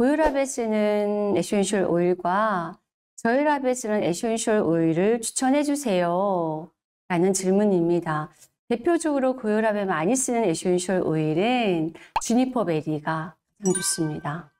고혈압에 쓰는 essential 오일과 저혈압에 쓰는 essential 오일을 추천해 주세요. 라는 질문입니다. 대표적으로 고혈압에 많이 쓰는 essential 오일은 juniper berry가 가장 좋습니다.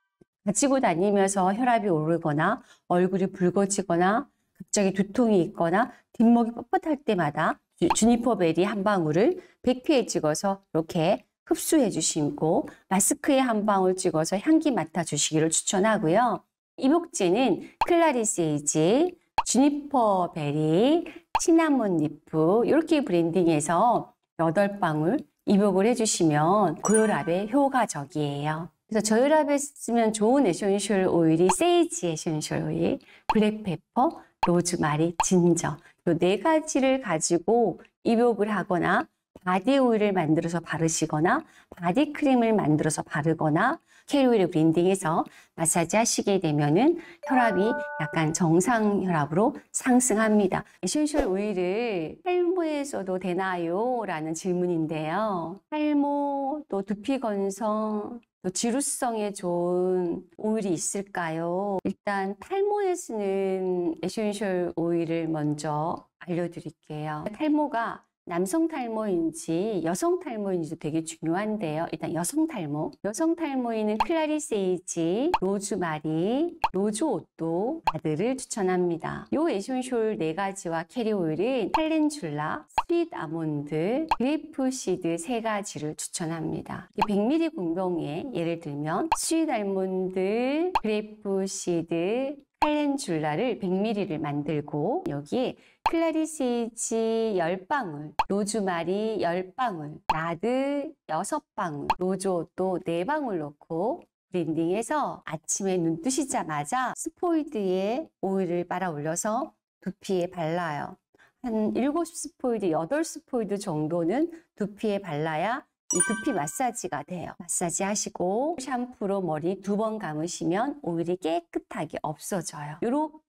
가지고 다니면서 혈압이 오르거나 얼굴이 붉어지거나 갑자기 두통이 있거나 뒷목이 뻣뻣할 때마다 juniper berry 한 방울을 100피에 찍어서 이렇게 흡수해 주시고 마스크에 한 방울 찍어서 향기 맡아 주시기를 추천하고요. 입욕제는 clary sage, juniper berry, cinnamon leaf 이렇게 blending해서 8방울 입욕을 해주시면 고혈압에 효과적이에요. 그래서 저혈압에 쓰면 좋은 essential 오일이 sage essential 오일, black pepper, 로즈마리, 진저 이 네 가지를 가지고 입욕을 하거나 body 오일을 만들어서 바르시거나 body 크림을 만들어서 바르거나 carrier 오일을 blending해서 마사지 하시게 되면은 혈압이 약간 정상 혈압으로 상승합니다. essential 오일을 탈모에 써도 되나요? 라는 질문인데요. 탈모, 또 두피 건성, 또 지루성에 좋은 오일이 있을까요? 일단 탈모에 쓰는 essential 오일을 먼저 알려드릴게요. 탈모가 남성 탈모인지 여성 탈모인지도 되게 중요한데요. 일단 여성 탈모. 여성 탈모인은 clary sage, 로즈마리, 로즈오또 아들을 추천합니다. 요 essential 네 가지와 캐리 오일은 calendula, sweet 아몬드, grape seed 세 가지를 추천합니다. 100ml 공병에 예를 들면 스윗 아몬드, 그레이프 시드, 칼렌줄라를 100ml를 만들고 여기에 clary sage 10방울, 로즈마리 10방울, nard 6방울, rose otto 4방울 넣고 blending해서 아침에 눈 뜨시자마자 스포이드에 오일을 빨아 올려서 두피에 발라요. 한 7스포이드, 8스포이드 정도는 두피에 발라야 이 두피 마사지가 돼요. 마사지 하시고 샴푸로 머리 두 번 감으시면 오일이 깨끗하게 없어져요. 이렇게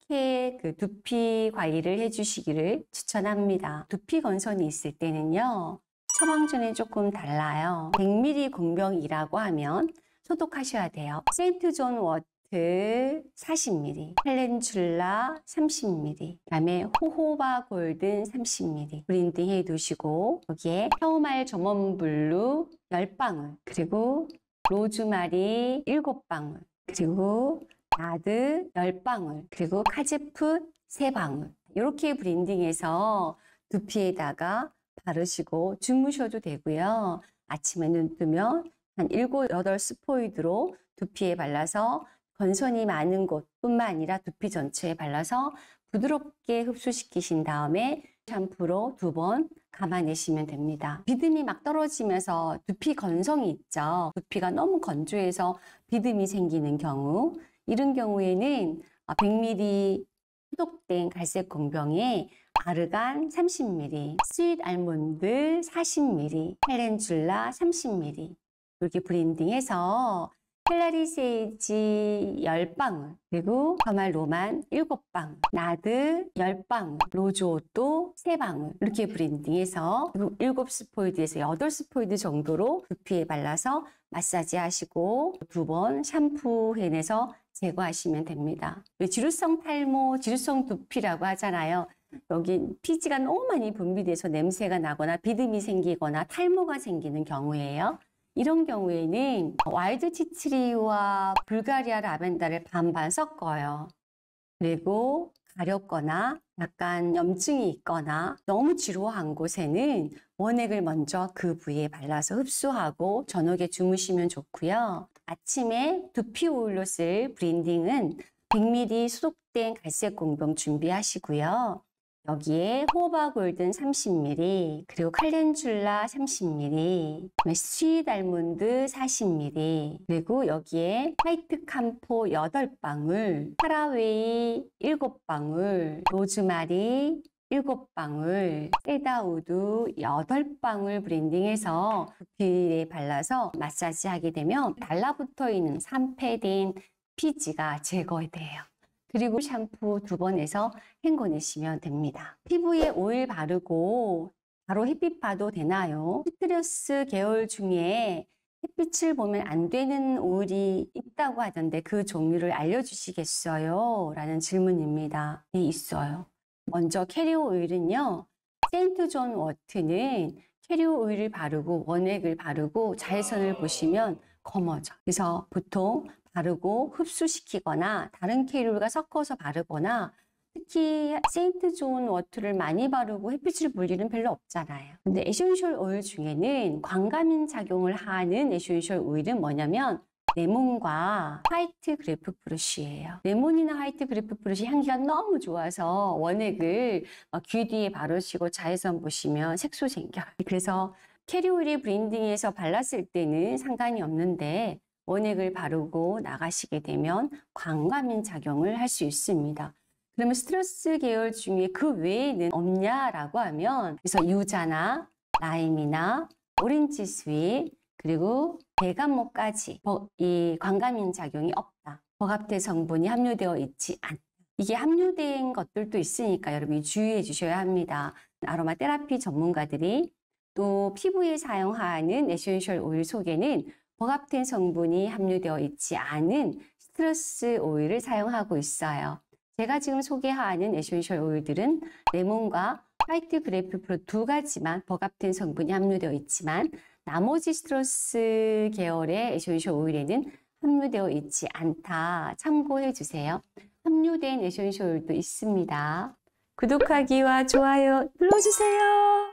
그 두피 관리를 해주시기를 추천합니다. 두피 건선이 있을 때는요. 처방전이 조금 달라요. 100ml 공병이라고 하면 소독하셔야 돼요. St. John's wort 40ml, calendula 30ml, 그다음에 호호바 golden 30ml blending 해 두시고 여기에 캐모마일 German blue 10방울, 그리고 로즈마리 7방울, 그리고 nard 10방울, 그리고 cajeput 3방울 이렇게 blending해서 두피에다가 바르시고 주무셔도 되고요. 아침에 눈 뜨면 한 7, 8스포이드로 두피에 발라서 건선이 많은 곳뿐만 아니라 두피 전체에 발라서 부드럽게 흡수시키신 다음에 샴푸로 두 번 감아내시면 됩니다. 비듬이 막 떨어지면서 두피 건성이 있죠. 두피가 너무 건조해서 비듬이 생기는 경우 이런 경우에는 100ml 소독된 갈색 공병에 argan 30ml, sweet almond 40ml, calendula 30ml 이렇게 브랜딩해서 클라리 세이지 10방울, 그리고 더말 로만 7방울, 나드 10방울, 로즈오또 3방울 이렇게 브랜딩해서 7스포이드에서 8스포이드 정도로 두피에 발라서 마사지 하시고 두 번 샴푸 해내서 제거하시면 됩니다. 지루성 탈모, 지루성 두피라고 하잖아요. 여기 피지가 너무 많이 분비돼서 냄새가 나거나 비듬이 생기거나 탈모가 생기는 경우에요. 이런 경우에는 wild tea tree와 불가리아 라벤더를 반반 섞어요. 그리고 가렵거나 약간 염증이 있거나 너무 지루한 곳에는 원액을 먼저 그 부위에 발라서 흡수하고 저녁에 주무시면 좋고요. 아침에 두피 오일로 쓸 blending은 100ml 소독된 갈색 공병 준비하시고요. 여기에 호호바 golden 30ml, 그리고 calendula 30ml, sweet almond 40ml, 그리고 여기에 white camphor 8방울, caraway 7방울, 로즈마리 7방울, cedarwood 8방울 blending해서 두피에 발라서 마사지 하게 되면 달라붙어 있는 산패된 피지가 제거돼요. 그리고 샴푸 두 번에서 헹궈내시면 됩니다. 피부에 오일 바르고 바로 햇빛 봐도 되나요? citrus 계열 중에 햇빛을 보면 안 되는 오일이 있다고 하던데 그 종류를 알려주시겠어요? 라는 질문입니다. 네, 있어요. 먼저 carrier oil은요. St. John's wort는 carrier oil을 바르고 원액을 바르고 자외선을 보시면 검어져. 그래서 보통 바르고 흡수시키거나 다른 carrier oil과 섞어서 바르거나 특히 St. John's wort를 많이 바르고 햇빛을 볼 일은 별로 없잖아요. 근데 essential oil 중에는 광감인 작용을 하는 essential oil은 뭐냐면 레몬과 white grapefruit예요. 레몬이나 white grapefruit 향기가 너무 좋아서 원액을 막 귀 뒤에 바르시고 자외선 보시면 색소 생겨요. 그래서 carrier oil에 blending해서 발랐을 때는 상관이 없는데 원액을 바르고 나가시게 되면 광감인 작용을 할 수 있습니다. 그러면 citrus 계열 중에 그 외에는 없냐라고 하면 그래서 유자나 라임이나 orange sweet 그리고 대감목까지 버- 이 광감인 작용이 없다. bergapten 성분이 함유되어 있지 않다. 이게 함유된 것들도 있으니까 여러분이 주의해 주셔야 합니다. 아로마 테라피 전문가들이 또 피부에 사용하는 essential oil 속에는 bergapten 성분이 함유되어 있지 않은 citrus 오일을 사용하고 있어요. 제가 지금 소개하는 essential oil들은 레몬과 white grapefruit 두 가지만 bergapten 성분이 함유되어 있지만 나머지 citrus 계열의 essential oil에는 함유되어 있지 않다. 참고해 주세요. 함유된 essential oil도 있습니다. 구독하기와 좋아요 눌러주세요.